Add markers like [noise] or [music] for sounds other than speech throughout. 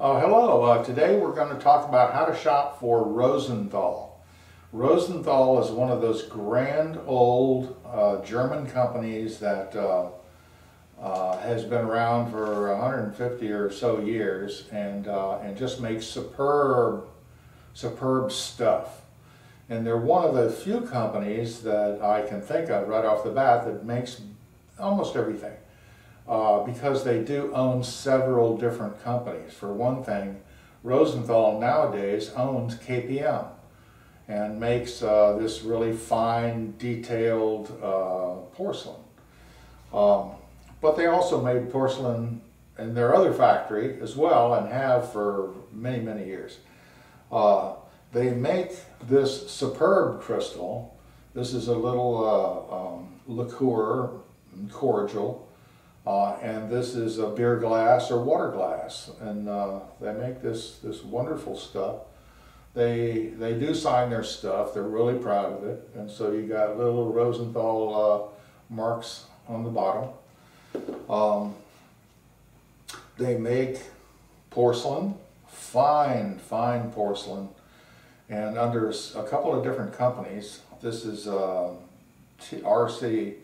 Uh, hello. today we're going to talk about how to shop for Rosenthal. Rosenthal is one of those grand old uh, German companies that uh, uh has been around for 150 or so years and, uh, and just makes superb, superb stuff. And they're one of the few companies that I can think of right off the bat that makes almost everything uh, because they do own several different companies. For one thing, Rosenthal nowadays owns KPM and makes uh, this really fine, detailed uh, porcelain. Um, but they also made porcelain in their other factory as well and have for many, many years. Uh, they make this superb crystal. This is a little uh, um, liqueur cordial uh, and this is a beer glass or water glass. And uh, they make this, this wonderful stuff. They, they do sign their stuff. They're really proud of it. And so you got little Rosenthal uh, marks on the bottom. Um, they make porcelain, fine, fine porcelain. And under a couple of different companies, this is uh, RC,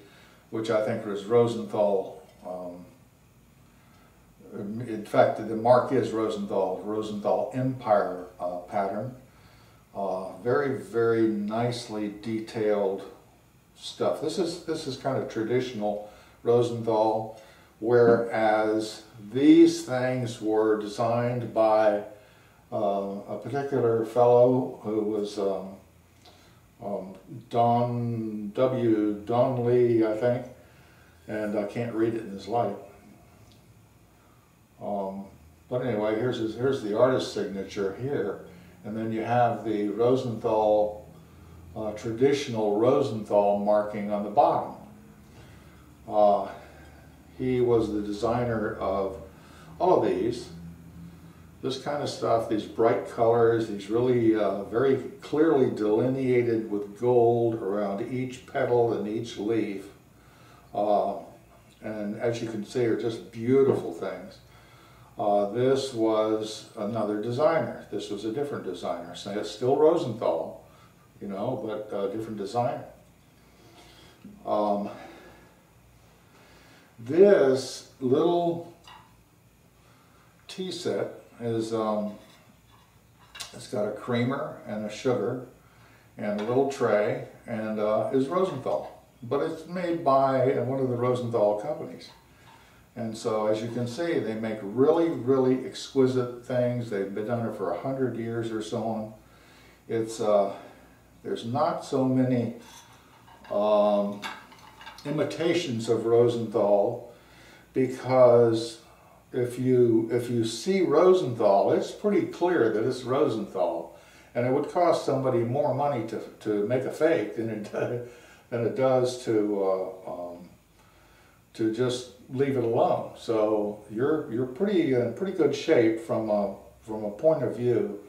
which I think was Rosenthal um, in fact, the mark is Rosenthal, Rosenthal Empire uh, pattern. Uh, very, very nicely detailed stuff. This is this is kind of traditional Rosenthal, whereas these things were designed by uh, a particular fellow who was um, um, Don W. Don Lee, I think, and I can't read it in this light. Um, but anyway, here's, his, here's the artist's signature here, and then you have the Rosenthal, uh, traditional Rosenthal marking on the bottom. Uh, he was the designer of all of these. This kind of stuff, these bright colors, these really uh, very clearly delineated with gold around each petal and each leaf. Uh, and as you can see are just beautiful things. Uh, this was another designer. This was a different designer. So it's still Rosenthal, you know, but a different designer. Um, this little tea set is, um, it's got a creamer and a sugar and a little tray and uh, is Rosenthal but it's made by one of the Rosenthal companies. And so as you can see, they make really, really exquisite things. They've been done it for a hundred years or so on. It's, uh, there's not so many um, imitations of Rosenthal because if you, if you see Rosenthal, it's pretty clear that it's Rosenthal. And it would cost somebody more money to, to make a fake than it [laughs] does than it does to uh, um, to just leave it alone. So you're you're pretty in pretty good shape from a from a point of view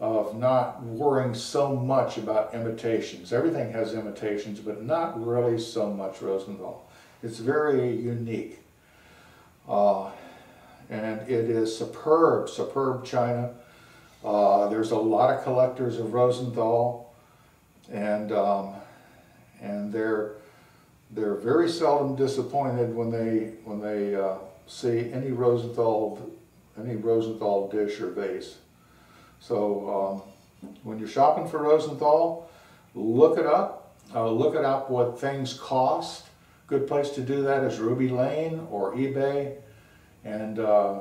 of not worrying so much about imitations. Everything has imitations, but not really so much Rosenthal. It's very unique. Uh, and it is superb, superb china. Uh, there's a lot of collectors of Rosenthal, and um, and they're they're very seldom disappointed when they when they uh, see any Rosenthal any Rosenthal dish or vase. So um, when you're shopping for Rosenthal, look it up. Uh, look it up what things cost. Good place to do that is Ruby Lane or eBay, and uh,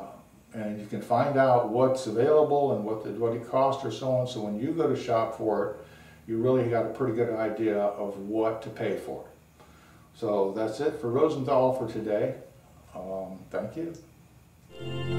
and you can find out what's available and what the, what it costs or so on. So when you go to shop for it, you really got a pretty good idea of what to pay for. So that's it for Rosenthal for today. Um, thank you.